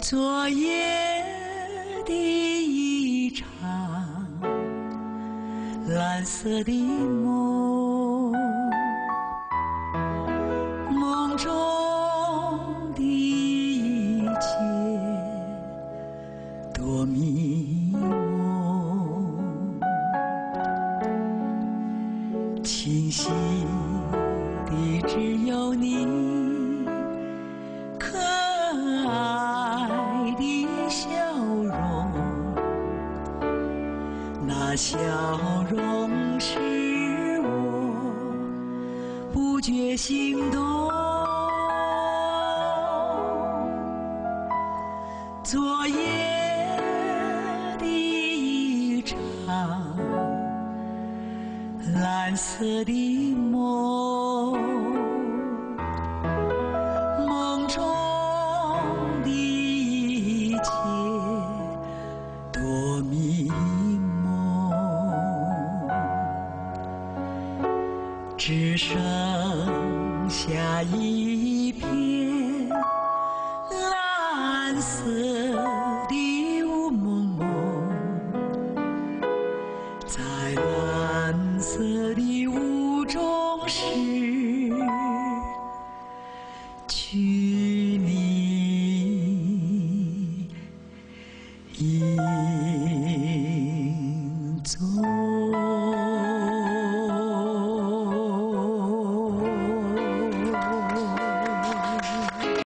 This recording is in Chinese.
昨夜的一场蓝色的梦，梦中的一切多迷蒙，清晰的只有你那笑容是我不觉心动。昨夜的一场蓝色的梦，只剩下一片蓝色的雾蒙蒙。在蓝色的雾中失去你。一